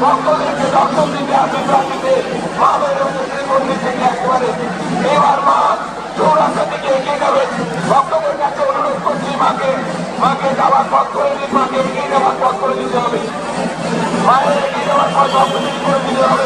ভক্তদেরকে রক্ত দিতে আপনি প্রাণীতে মাদের মন্দির থেকে একেবারে এবার মা চৌরাস্তা থেকে এগিয়ে যাবে ভক্তদের কাছে অনুরোধ করছি মাকে মাকে যাওয়ার পথ করে দিন মাকে এগিয়ে যাওয়ার পথ করে দিতে হবে মায়ের যাওয়ার পথ করে দিতে হবে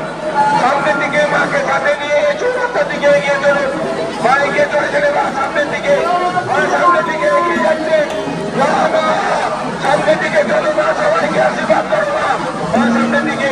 सामने दिखे, माँ के सामने दिए ये छोटा दिखे, ये जो माँ के जो है सामने दिखे और सामने दिखे कि अच्छे सामने दिखे दोनों माँ सवाई के आशीर्वाद करूँगा और सामने दिखे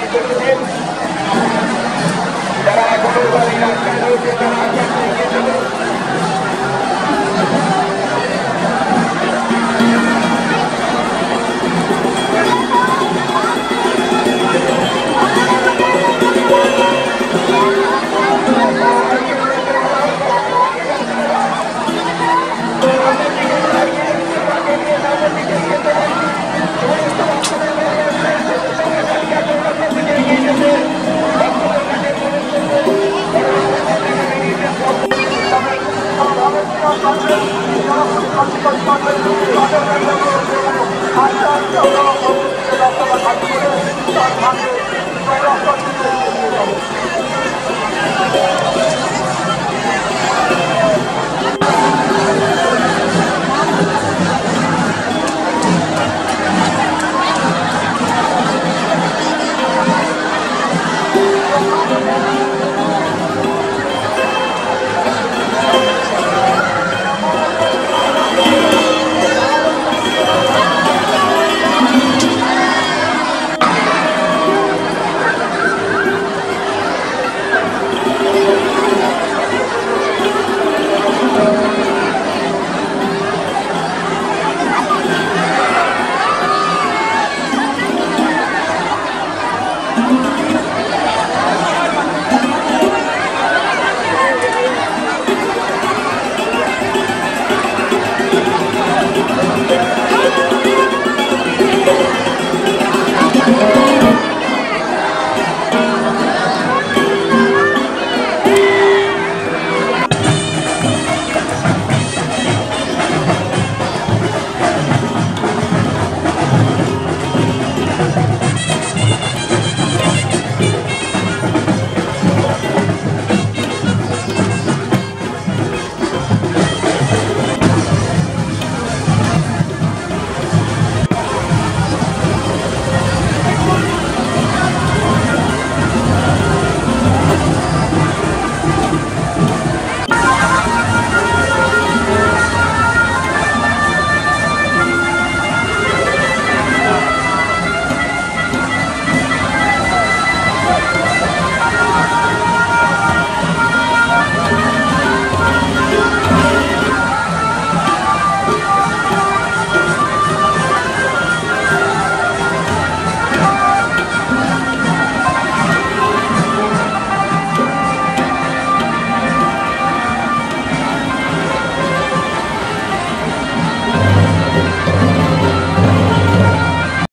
Thank you.